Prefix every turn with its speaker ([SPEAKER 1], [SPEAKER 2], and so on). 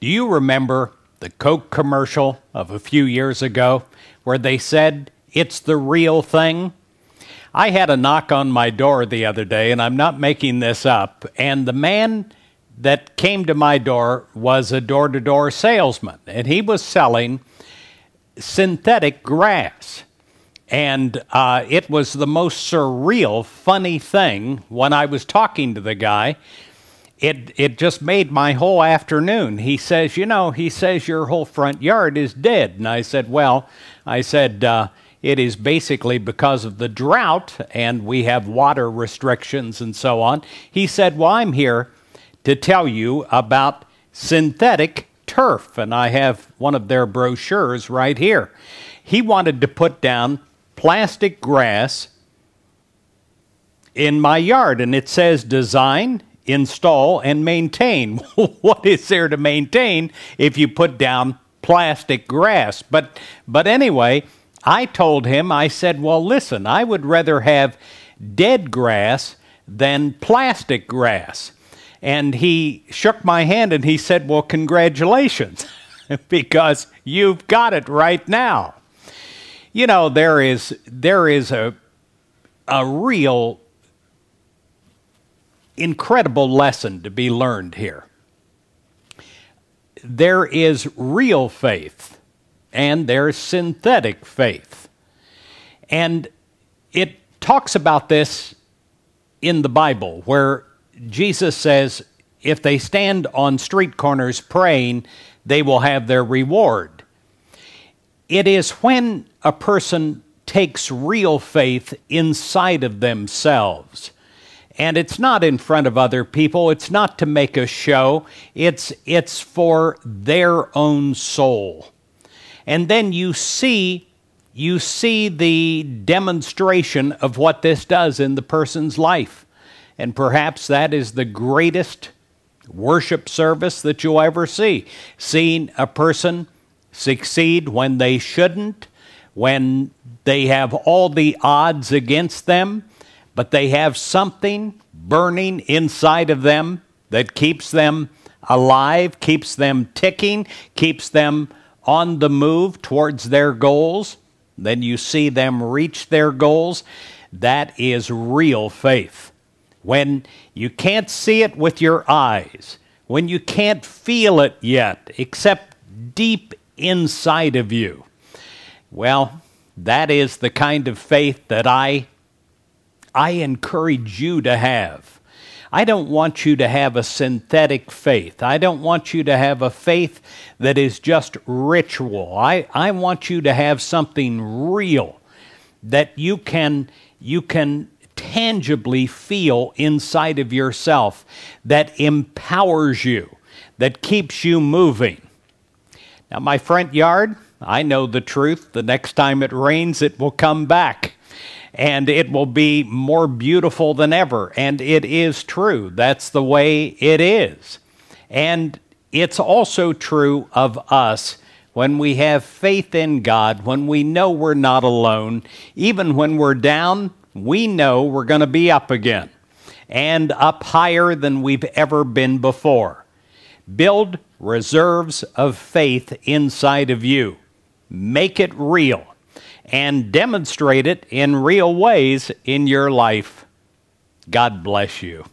[SPEAKER 1] Do you remember the Coke commercial of a few years ago where they said it's the real thing? I had a knock on my door the other day, and I'm not making this up, and the man that came to my door was a door to door salesman, and he was selling synthetic grass. And uh, it was the most surreal, funny thing when I was talking to the guy. It, it just made my whole afternoon. He says, You know, he says your whole front yard is dead. And I said, Well, I said, uh, it is basically because of the drought and we have water restrictions and so on. He said, Well, I'm here to tell you about synthetic turf, and I have one of their brochures right here. He wanted to put down plastic grass in my yard, and it says design, install, and maintain. what is there to maintain if you put down plastic grass? But, but anyway, I told him, I said, well, listen, I would rather have dead grass than plastic grass. And he shook my hand and he said, well, congratulations, because you've got it right now. You know, there is, there is a, a real incredible lesson to be learned here. There is real faith and there's synthetic faith. And it talks about this in the Bible, where Jesus says, if they stand on street corners praying, they will have their reward. It is when a person takes real faith inside of themselves. And it's not in front of other people, it's not to make a show, it's, it's for their own soul and then you see you see the demonstration of what this does in the person's life. And perhaps that is the greatest worship service that you'll ever see. Seeing a person succeed when they shouldn't, when they have all the odds against them, but they have something burning inside of them that keeps them alive, keeps them ticking, keeps them on the move towards their goals, then you see them reach their goals. That is real faith. When you can't see it with your eyes, when you can't feel it yet, except deep inside of you, well, that is the kind of faith that I, I encourage you to have. I don't want you to have a synthetic faith. I don't want you to have a faith that is just ritual. I, I want you to have something real that you can, you can tangibly feel inside of yourself that empowers you, that keeps you moving. Now, my front yard, I know the truth. The next time it rains, it will come back and it will be more beautiful than ever. And it is true. That's the way it is. And it's also true of us when we have faith in God, when we know we're not alone, even when we're down, we know we're going to be up again and up higher than we've ever been before. Build reserves of faith inside of you. Make it real and demonstrate it in real ways in your life. God bless you.